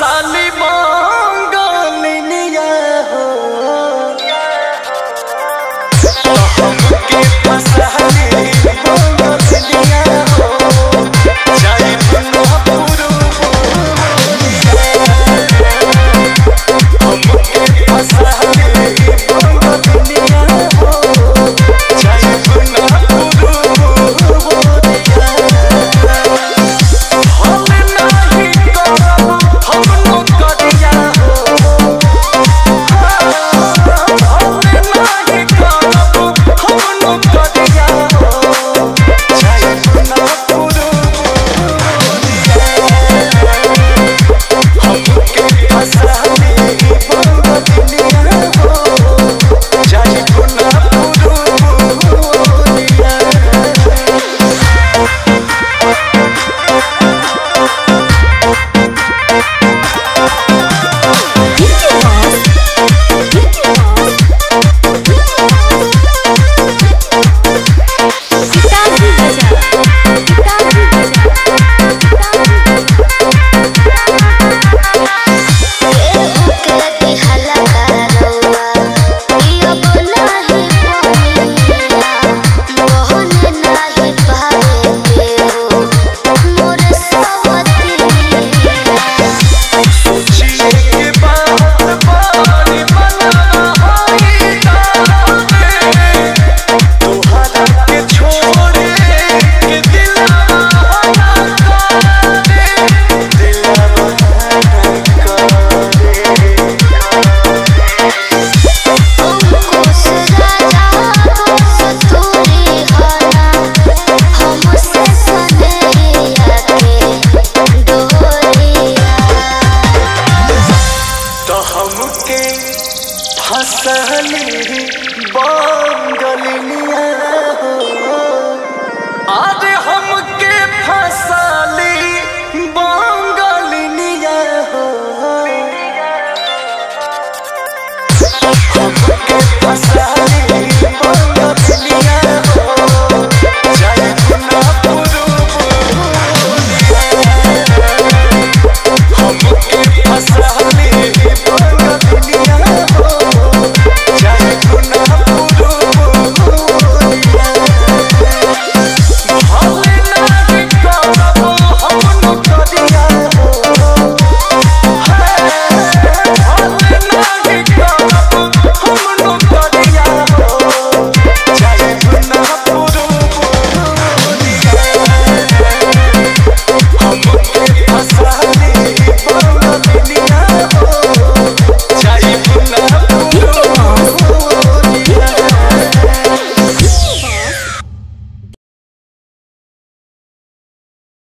फसली animal हमके फसाली बांगलिनिया हो। हमके फसाली